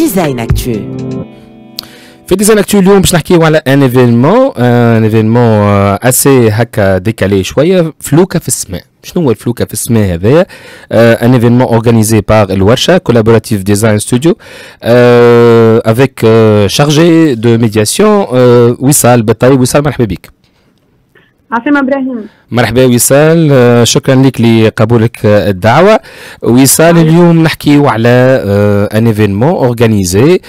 ديزاين اكتو في ديزاين اكتو اليوم باش نحكيو على ان ايفينمون ان ايفينمون اسي هكا ديكالي شويه فلوكه في السماء شنو هو الفلوكه في السماء هذايا ان ايفينمون اورغانيزي بار الورشه كولابوراتيف ديزاين ستوديو افيك شارجي دو ميدياسيون وصال بالطيب وصال مرحبا بك عاصمة إبراهيم. مرحبا وصال. آه، شكرا لك لقبولك آه، الدعوة. وصال اليوم نحكيو على ان ايفينمون اورغانيزي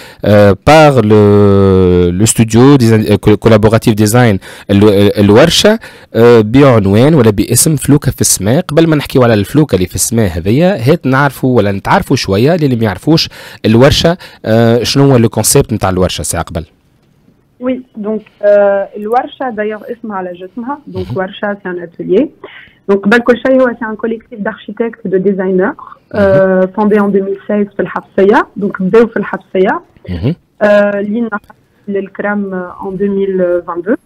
بار لو ستوديو كولابوراتيف ديزاين الورشة. آه، بعنوان ولا باسم فلوكة في السماء قبل ما نحكيو على الفلوكة اللي في السماء هذيا هات نعرفوا ولا نتعرفوا شوية للي ما يعرفوش الورشة. شنو هو لو كونسيبت نتاع الورشة ساعة قبل؟ Oui, donc euh, l'Warsha, d'ailleurs, donc mhm. c'est un atelier. Donc ben Balkolshay, c'est un collectif d'architectes et de designers mhm. euh, fondé en 2016 sur Hafsaya, donc Beu sur Hafsaya, mhm. euh, l'INA l'Elkram euh, en 2022.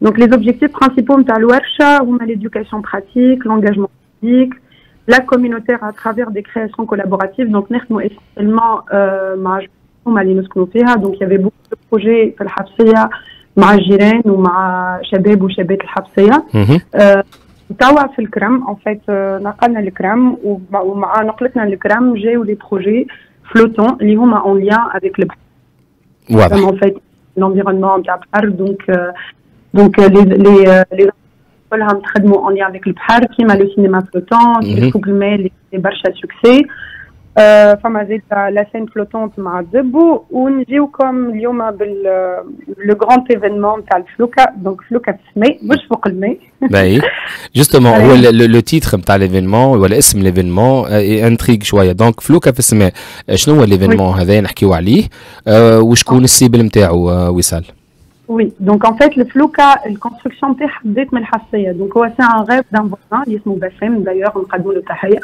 Donc les objectifs principaux de l'Warsha, l'éducation pratique, l'engagement public, la communautaire à travers des créations collaboratives. Donc nous essentiellement, euh, هما اللي نسكنوا فيها. دونك يافي بوكو دو بروجي في الحبسية مع الجيران ومع شباب وشابات الحبسية. آه توا في الكرم اون فيت نقلنا الكرم ومع نقلتنا الكرم جاو لي بروجي فلوتون اللي هما اون ليان افيك البحر واضح. اون فيت لونفيرونمون نتاع البحر دونك دونك لي لي لي كلها نخدموا اون ليان افيك البحر كيما لو سينما فلوتون فوق الماء اللي برشا سوكسي آه، فما زيد لا سين فلوتونت مع الدبو ونجيوكم اليوم بال لو غران ايفينمون تاع الفلوكا دونك فلوكا في السماء مش فوق الماء باهي جوستومون هو لو تيتر نتاع ليفينمون ولا اسم ليفينمون انتريغ شويه دونك فلوكا في السماء شنو هو ليفينمون هذا نحكيو عليه آه، وشكون السيبل نتاعو آه، وصال Oui, donc en fait, le Flouka, la construction de الحساسية donc هو c'est un rêve d'un voisin اسمه باسم d'ailleurs نقدموا له تحية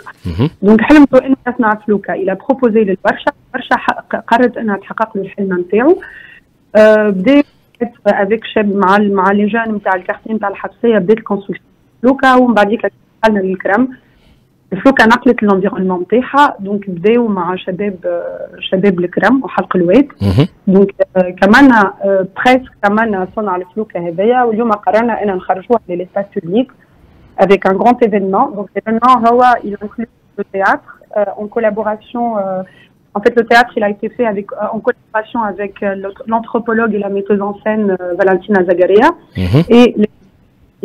donc حلمته انه يصنع فلوكا il a proposé للورشة الورشة قررت انها تحقق له الحلم نتاعو بدا افيك شاب مع مع لي جان نتاع الكارتين نتاع الحبسية بدات الكونستركسيون فلوكا ومن بعديك دخلنا للكرام الفلوكا نقلت الانفيرونمون نتاعها دونك بداو مع شباب شباب الكرم وحلق الواد دونك كمان بريسك كمان صنع الفلوكا هذايا واليوم قررنا ان نخرجوها للسباس بوبليك avec un grand événement. Donc l'événement Hawa, il inclut le théâtre euh, en collaboration. Euh, en fait, le théâtre, il a été fait avec, euh, en collaboration avec l'anthropologue et la metteuse en scène Valentina Zagaria mm -hmm. et les,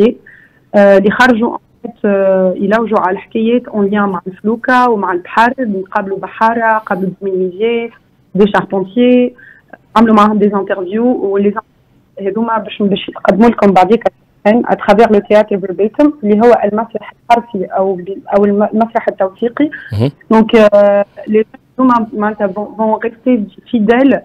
et, les خرجوا يلوجوا على الحكايات اون ليان مع الفلوكه ومع البحر قابلوا بحاره قابلوا دومينيزي دي شاربونتيي عملوا معاهم دي انترفيو ولي هذوما باش باش يقدموا لكم بعديك اترافير لو تياتر فيربيتم اللي هو المسرح الحرفي او او المسرح التوثيقي دونك لي هذوما معناتها فون ريستي فيديل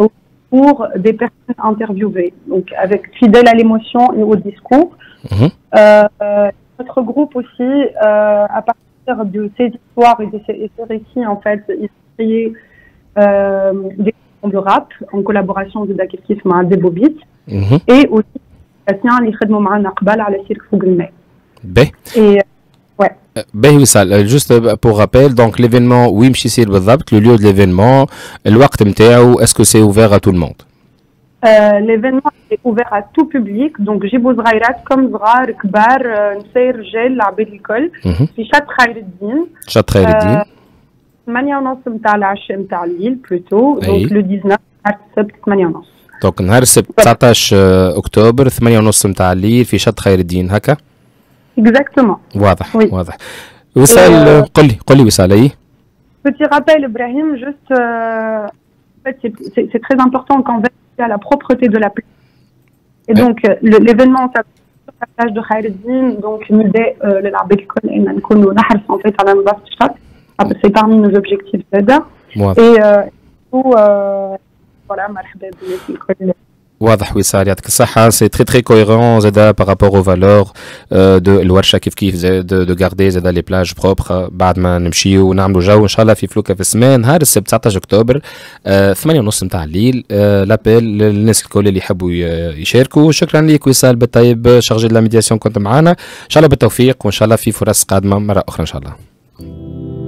au pour des personnes interviewées, donc avec fidèle à l'émotion et au discours. Mm -hmm. euh, notre groupe aussi, euh, à partir de ces histoires et de ces, récits, en fait, ils ont créé euh, des de rap en collaboration avec Dakir Kisma, des Bobits, mhm. et aussi les Khedmo Ma'an Aqbal à la Cirque Fougelmay. Et euh, Ouais. Euh, ben Wissal, juste pour rappel, donc l'événement Wimchi Sir le lieu de l'événement, le est-ce que c'est ouvert à tout le monde? Euh, l'événement est ouvert à tout public donc جيبوا صغيرات كم صغار كبار نساء رجال لعباد الكل في شط خير الدين شط خير الدين 8 ونص نتاع العشاء نتاع الليل بلوتو دونك لو 19 نهار السبت 8 ونص دونك نهار السبت 19 اكتوبر 8 ونص نتاع الليل في شط خير الدين هكا اكزاكتومون واضح oui. واضح وصال قل لي قل لي وصال اي Petit rappel, Ibrahim, juste, euh, en fait, c'est très important quand à la propreté de la plage. Et donc, l'événement, ça la plage de Khaireddin, donc, نداء للعباد الكل ان نكونوا نحرص en fait على نظافه الشط. C'est parmi nos objectifs زاده. Et voilà, مرحبا بالناس الكل. واضح وصال يعطيك الصحة. سي تري تري كويرون زادا بارابور أو فالور دو الورشة كيف كيف دو دو غاردي زادا لي بلاج بروبر بعد ما نمشيو ونعملوا جو. إن شاء الله في فلوكا في السمان. نهار السبت 19 أكتوبر 8 ونص نتاع الليل لابيل للناس الكل اللي يحبوا يشاركوا. شكرا ليك وصال بالطيب شارجي دو لا ميدياسيون كنت معنا. إن شاء الله بالتوفيق وإن شاء الله في فرص قادمة مرة أخرى إن شاء الله.